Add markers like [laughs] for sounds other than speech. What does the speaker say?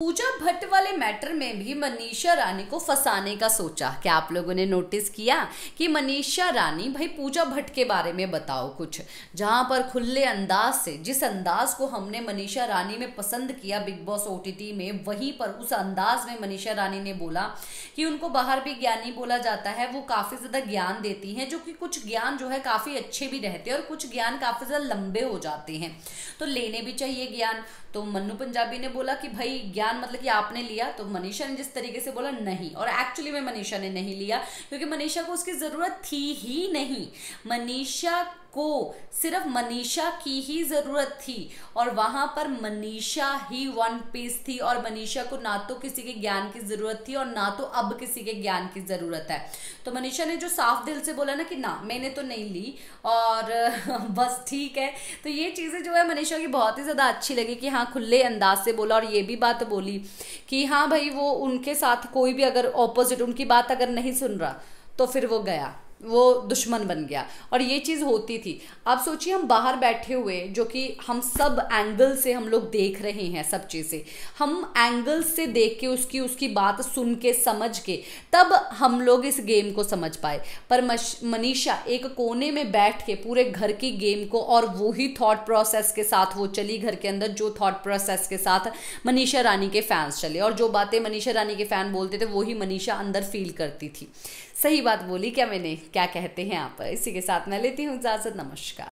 पूजा भट्ट वाले मैटर में भी मनीषा रानी को फंसाने का सोचा। क्या आप लोगों ने नोटिस किया कि मनीषा रानी, भाई, पूजा भट्ट के बारे में बताओ कुछ। जहाँ पर खुले अंदाज से, जिस अंदाज को हमने मनीषा रानी में पसंद किया बिग बॉस ओटीटी में, वहीं पर उस अंदाज में मनीषा रानी ने बोला कि उनको बाहर भी ज्ञानी बोला जाता है। वो काफ़ी ज़्यादा ज्ञान देती हैं, जो कि कुछ ज्ञान जो है काफ़ी अच्छे भी रहते हैं और कुछ ज्ञान काफ़ी ज़्यादा लंबे हो जाते हैं। तो लेने भी चाहिए ज्ञान। तो मन्नू पंजाबी ने बोला कि, भाई, ज्ञान ज्ञान मतलब कि आपने लिया तो मनीषा ने जिस तरीके से बोला, नहीं। और एक्चुअली में मनीषा ने नहीं लिया, क्योंकि मनीषा को उसकी ज़रूरत थी ही नहीं। मनीषा को सिर्फ़ मनीषा की ही ज़रूरत थी, और वहाँ पर मनीषा ही वन पीस थी, और मनीषा को ना तो किसी के ज्ञान की ज़रूरत थी, और ना तो अब किसी के ज्ञान की ज़रूरत है। तो मनीषा ने जो साफ़ दिल से बोला ना कि, ना, मैंने तो नहीं ली, और [laughs] बस ठीक है। तो ये चीज़ें जो है, मनीषा की बहुत ही ज़्यादा अच्छी लगी कि हाँ खुले अंदाज से बोला, और ये भी बात बोली कि हाँ भाई वो उनके साथ कोई भी अगर ऑपोजिट उनकी बात अगर नहीं सुन रहा तो फिर वो गया। वो दुश्मन बन गया। और ये चीज़ होती थी। आप सोचिए, हम बाहर बैठे हुए, जो कि हम सब एंगल से हम लोग देख रहे हैं सब चीज़ें। हम एंगल से देख के उसकी उसकी बात सुन के, समझ के, तब हम लोग इस गेम को समझ पाए। पर मनीषा एक कोने में बैठ के पूरे घर की गेम को और वही थॉट प्रोसेस के साथ, वो चली घर के अंदर, जो थॉट प्रोसेस के साथ मनीषा रानी के फैंस चले। और जो बातें मनीषा रानी के फ़ैन बोलते थे वही मनीषा अंदर फील करती थी। सही बात बोली क्या मैंने? क्या कहते हैं आप? इसी के साथ मैं लेती हूँ इजाज़त नमस्कार।